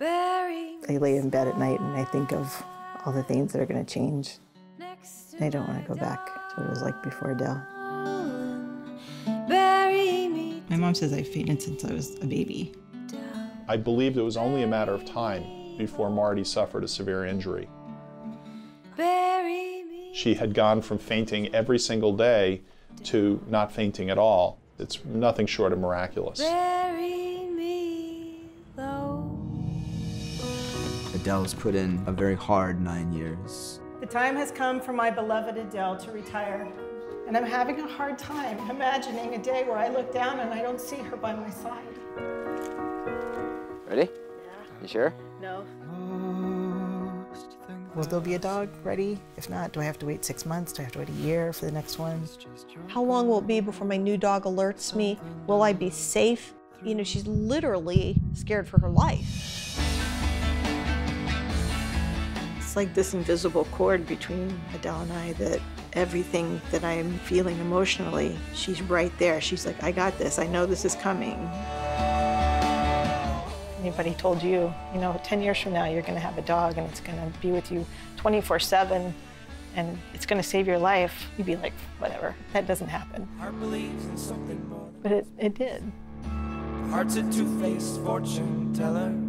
I lay in bed at night and I think of all the things that are going to change. I don't want to go back to what it was like before Dell. Bury me. My mom says I've fainted since I was a baby. I believed it was only a matter of time before Marty suffered a severe injury. She had gone from fainting every single day to not fainting at all. It's nothing short of miraculous. Adele's put in a very hard nine years. The time has come for my beloved Adele to retire. And I'm having a hard time imagining a day where I look down and I don't see her by my side. Ready? Yeah. You sure? No. Will there be a dog ready? If not, do I have to wait six months? Do I have to wait a year for the next one? How long will it be before my new dog alerts me? Will I be safe? You know, she's literally scared for her life. It's like this invisible cord between Adele and I that everything that I'm feeling emotionally, she's right there. She's like, I got this. I know this is coming. Anybody told you, you know, 10 years from now, you're going to have a dog and it's going to be with you 24 7 and it's going to save your life, you'd be like, whatever, that doesn't happen. But it, it did. Heart's a two-faced fortune teller.